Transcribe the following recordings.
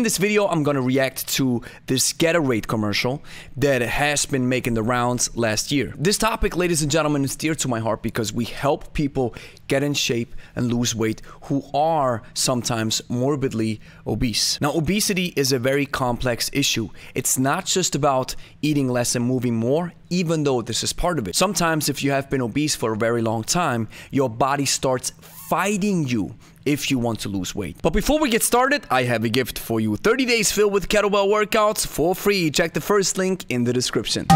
In this video, I'm gonna react to this Gatorade commercial that has been making the rounds last year. This topic, ladies and gentlemen, is dear to my heart because we help people get in shape and lose weight who are sometimes morbidly obese. Now, obesity is a very complex issue. It's not just about eating less and moving more, even though this is part of it. Sometimes, if you have been obese for a very long time, your body starts fighting you if you want to lose weight. But before we get started, I have a gift for you. 30 days filled with kettlebell workouts for free. Check the first link in the description.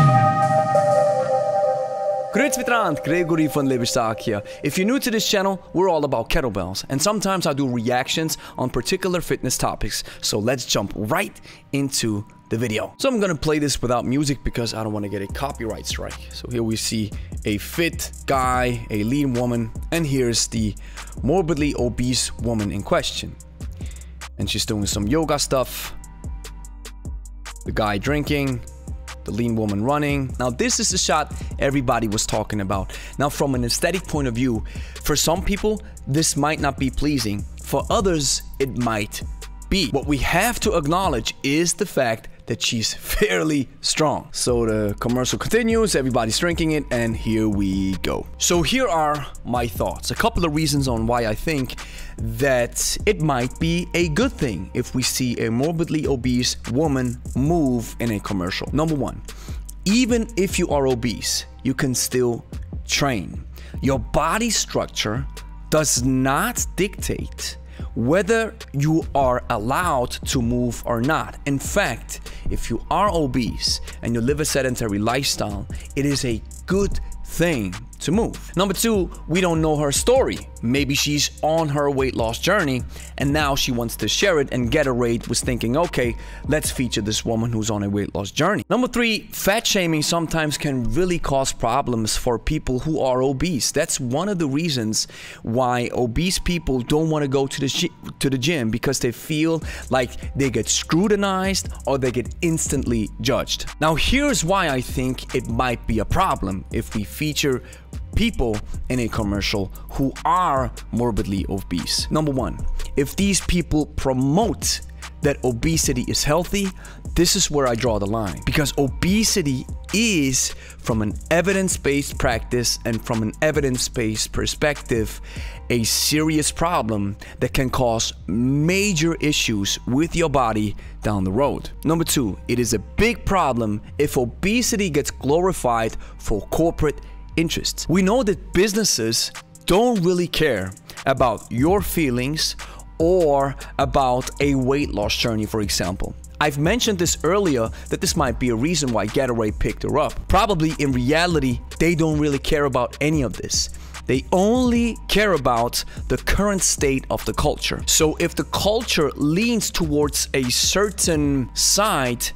Grüezi Gregory von Lebe Stark here. If you're new to this channel, we're all about kettlebells, and sometimes I do reactions on particular fitness topics. So let's jump right into the video. So I'm gonna play this without music because I don't wanna get a copyright strike. So here we see a fit guy, a lean woman, and here's the morbidly obese woman in question. And she's doing some yoga stuff. The guy drinking, the lean woman running. Now, this is the shot everybody was talking about. Now, from an aesthetic point of view, for some people, this might not be pleasing. For others, it might be. What we have to acknowledge is the fact that she's fairly strong. So the commercial continues, everybody's drinking it, and here we go. So here are my thoughts. A couple of reasons on why I think that it might be a good thing if we see a morbidly obese woman move in a commercial. Number one, even if you are obese, you can still train. Your body structure does not dictate whether you are allowed to move or not. In fact, if you are obese and you live a sedentary lifestyle, it is a good thing to move. Number two, we don't know her story. Maybe she's on her weight loss journey and now she wants to share it and Gatorade was thinking, okay, let's feature this woman who's on a weight loss journey. Number three, fat shaming sometimes can really cause problems for people who are obese. That's one of the reasons why obese people don't want to go to the to the gym because they feel like they get scrutinized or they get instantly judged. Now, here's why I think it might be a problem if we feature people in a commercial who are morbidly obese. Number one, if these people promote that obesity is healthy, this is where I draw the line. Because obesity is, from an evidence based practice and from an evidence based perspective, a serious problem that can cause major issues with your body down the road. Number two, it is a big problem if obesity gets glorified for corporate interests. We know that businesses don't really care about your feelings or about a weight loss journey, for example. I've mentioned this earlier that this might be a reason why Gatorade picked her up. Probably in reality, they don't really care about any of this. They only care about the current state of the culture. So if the culture leans towards a certain side,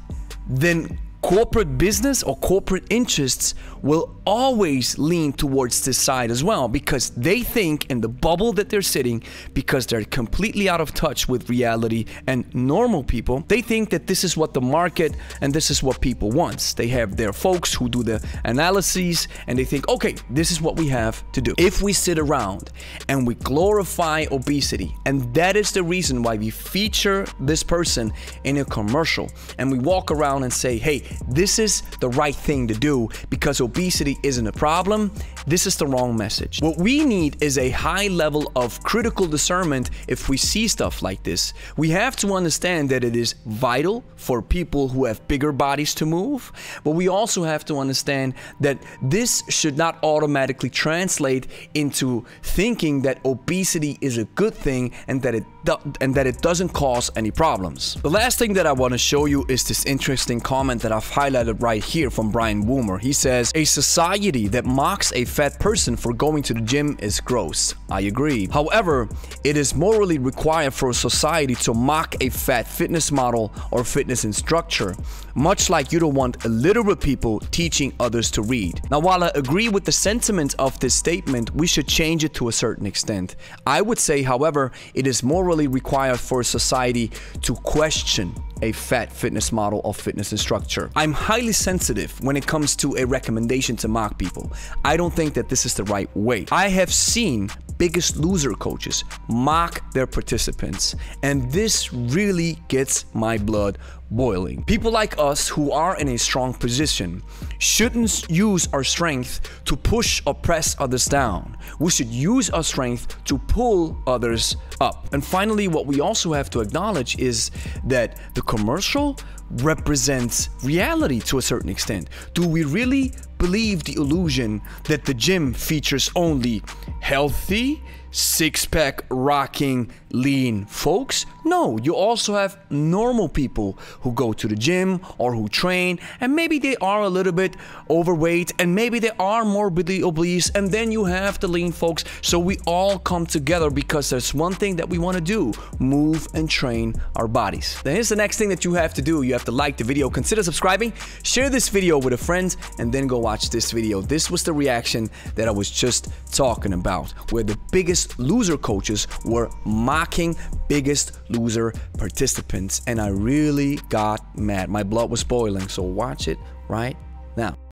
then corporate business or corporate interests will always lean towards this side as well because they think in the bubble that they're sitting because they're completely out of touch with reality and normal people they think that this is what the market and this is what people wants they have their folks who do the analyses and they think okay this is what we have to do. If we sit around and we glorify obesity and that is the reason why we feature this person in a commercial and we walk around and say hey this is the right thing to do because obesity isn't a problem, this is the wrong message. What we need is a high level of critical discernment if we see stuff like this. We have to understand that it is vital for people who have bigger bodies to move, but we also have to understand that this should not automatically translate into thinking that obesity is a good thing and that it and that it doesn't cause any problems. The last thing that I want to show you is this interesting comment that I've highlighted right here from Brian Woomer. He says, a society that mocks a fat person for going to the gym is gross. I agree. However, it is morally required for a society to mock a fat fitness model or fitness instructor, much like you don't want illiterate people teaching others to read. Now, while I agree with the sentiment of this statement, we should change it to a certain extent. I would say, however, it is morally required for society to question a fat fitness model of fitness instructor. I'm highly sensitive when it comes to a recommendation to mock people. I don't think that this is the right way. I have seen biggest loser coaches mock their participants. And this really gets my blood boiling. People like us who are in a strong position shouldn't use our strength to push or press others down. We should use our strength to pull others up. And finally, what we also have to acknowledge is that the commercial represents reality to a certain extent. Do we really believe the illusion that the gym features only healthy, six pack rocking lean folks. No, you also have normal people who go to the gym or who train, and maybe they are a little bit overweight and maybe they are morbidly obese, and then you have the lean folks. So we all come together because there's one thing that we want to do move and train our bodies. Then here's the next thing that you have to do you have to like the video, consider subscribing, share this video with a friend, and then go watch this video. This was the reaction that I was just talking about, where the biggest loser coaches were mocking biggest loser participants. And I really got mad. My blood was boiling. So watch it right now.